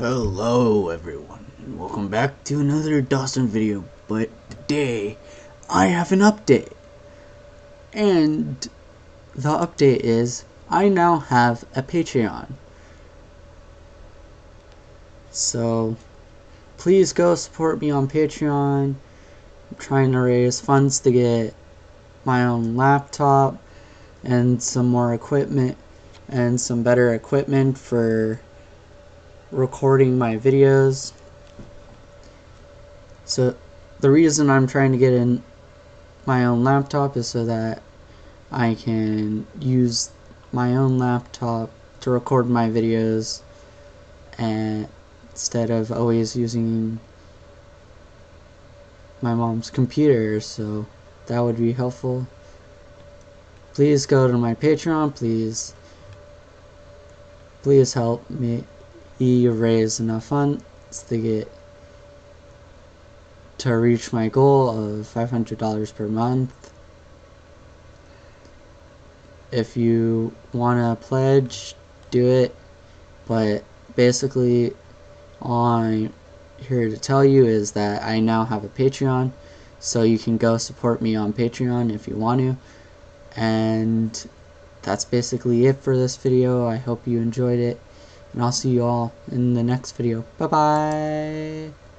Hello everyone, welcome back to another Dawson video, but today I have an update. And the update is, I now have a Patreon. So, please go support me on Patreon. I'm trying to raise funds to get my own laptop and some more equipment and some better equipment for recording my videos. So the reason I'm trying to get in my own laptop is so that I can use my own laptop to record my videos and instead of always using my mom's computer so that would be helpful please go to my patreon please please help me he raised enough funds to get to reach my goal of $500 per month. If you want to pledge, do it. But basically, all I'm here to tell you is that I now have a Patreon. So you can go support me on Patreon if you want to. And that's basically it for this video. I hope you enjoyed it. And I'll see you all in the next video. Bye bye.